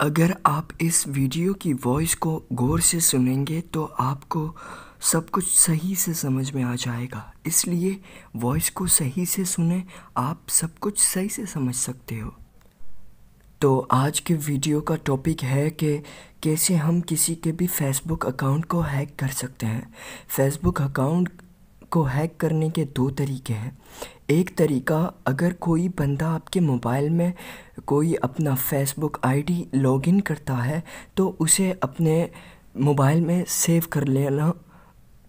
अगर आप इस वीडियो की वॉइस को गौर से सुनेंगे तो आपको सब कुछ सही से समझ में आ जाएगा। इसलिए वॉइस को सही से सुने, आप सब कुछ सही से समझ सकते हो। तो आज के वीडियो का टॉपिक है कि कैसे हम किसी के भी फेसबुक अकाउंट को हैक कर सकते हैं। फेसबुक अकाउंट को हैक करने के दो तरीके हैं। एक तरीका, अगर कोई बंदा आपके मोबाइल में कोई अपना फेसबुक आईडी लॉगिन करता है तो उसे अपने मोबाइल में सेव कर लेना।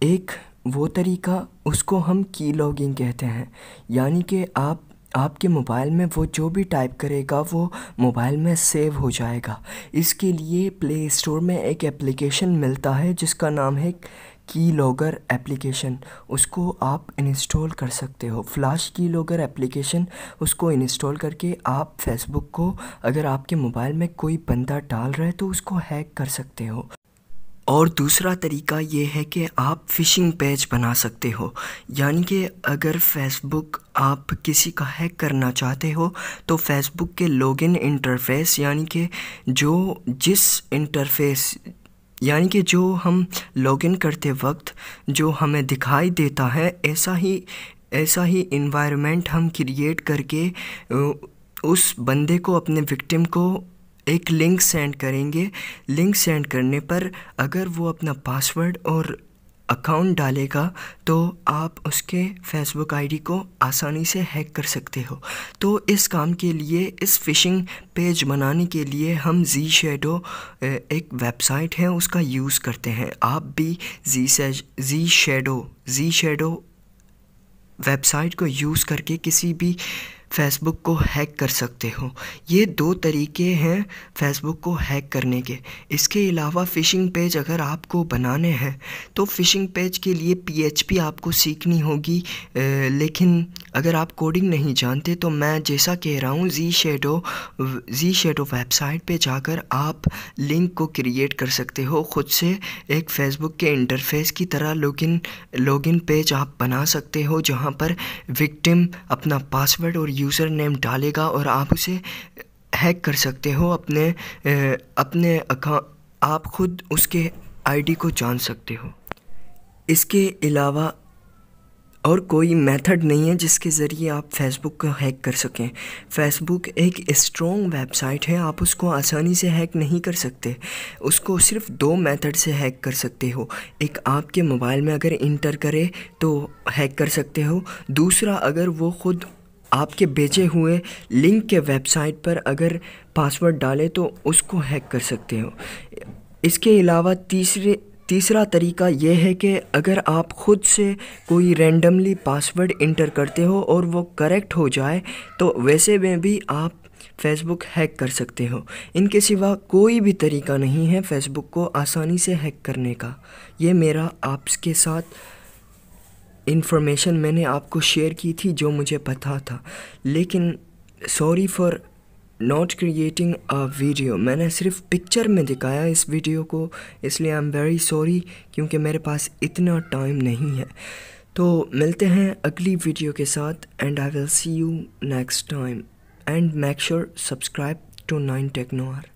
एक वो तरीका, उसको हम की लॉगिंग कहते हैं। यानी कि आप, आपके मोबाइल में वो जो भी टाइप करेगा, वो मोबाइल में सेव हो जाएगा। इसके लिए प्ले स्टोर में एक एप्लीकेशन मिलता है, जिसका नाम है की लॉगर एप्लीकेशन, उसको आप इंस्टॉल कर सकते हो। फ्लैश की लॉगर एप्लीकेशन, उसको इंस्टॉल करके आप फेसबुक को, अगर आपके मोबाइल में कोई बंदा डाल रहा है तो उसको हैक कर सकते हो। और दूसरा तरीका ये है कि आप फ़िशिंग पेज बना सकते हो। यानी कि अगर फेसबुक आप किसी का हैक करना चाहते हो तो फेसबुक के लॉगिन इंटरफेस, यानी कि जो जिस इंटरफेस यानी कि जो हम लॉगिन करते वक्त जो हमें दिखाई देता है, ऐसा ही ऐसा ही इन्वायरमेंट हम क्रिएट करके उस बंदे को, अपने विक्टिम को एक लिंक सेंड करेंगे। लिंक सेंड करने पर अगर वो अपना पासवर्ड और अकाउंट डालेगा तो आप उसके फेसबुक आईडी को आसानी से हैक कर सकते हो। तो इस काम के लिए, इस फ़िशिंग पेज बनाने के लिए हम जी शेडो एक वेबसाइट है, उसका यूज़ करते हैं। आप भी जी से G shadow G shadow website को यूज़ करके किसी भी फेसबुक को हैक कर सकते हो। ये दो तरीके हैं फेसबुक को हैक करने के। इसके अलावा फ़िशिंग पेज अगर आपको बनाने हैं तो फ़िशिंग पेज के लिए पीएचपी आपको सीखनी होगी। लेकिन अगर आप कोडिंग नहीं जानते तो मैं जैसा कह रहा हूँ G shadow G shadow website पे जाकर आप लिंक को क्रिएट कर सकते हो। ख़ुद से एक फ़ेसबुक के इंटरफेस की तरह लॉगिन लॉगिन पेज आप बना सकते हो, जहाँ पर विक्टिम अपना पासवर्ड और यूज़र नेम डालेगा और आप उसे हैक कर सकते हो अपने अपने अकाउंट आप खुद उसके आईडी को जान सकते हो। इसके अलावा और कोई मेथड नहीं है जिसके ज़रिए आप फेसबुक को हैक कर सकें। फेसबुक एक स्ट्रॉन्ग वेबसाइट है, आप उसको आसानी से हैक नहीं कर सकते। उसको सिर्फ़ दो मेथड से हैक कर सकते हो। एक आपके मोबाइल में अगर इंटर करे तो हैक कर सकते हो। दूसरा, अगर वो ख़ुद आपके बेचे हुए लिंक के वेबसाइट पर अगर पासवर्ड डाले तो उसको हैक कर सकते हो। इसके अलावा तीसरे, तीसरा तरीका यह है कि अगर आप ख़ुद से कोई रैंडमली पासवर्ड इंटर करते हो और वो करेक्ट हो जाए तो वैसे में भी आप फेसबुक हैक कर सकते हो। इनके सिवा कोई भी तरीका नहीं है फेसबुक को आसानी से हैक करने का। ये मेरा आपके साथ इन्फॉर्मेशन मैंने आपको शेयर की थी जो मुझे पता था। लेकिन sorry for not creating a video मैंने सिर्फ़ पिक्चर में दिखाया इस वीडियो को, इसलिए आई एम वेरी सॉरी क्योंकि मेरे पास इतना टाइम नहीं है। तो मिलते हैं अगली वीडियो के साथ and I will see you next time and make sure subscribe to nine टेक्नोआर